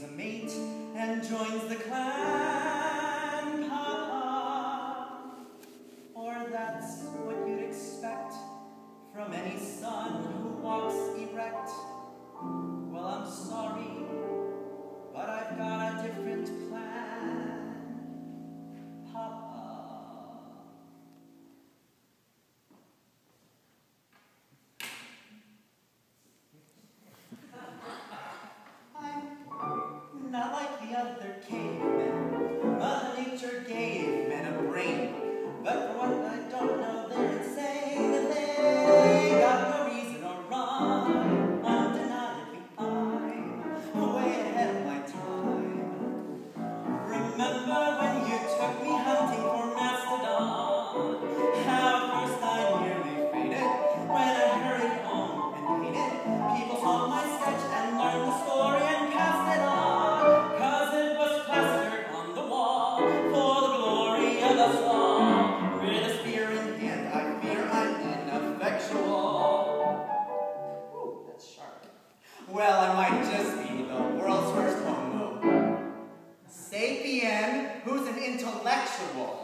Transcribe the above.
a mate and joins the clan. intellectual.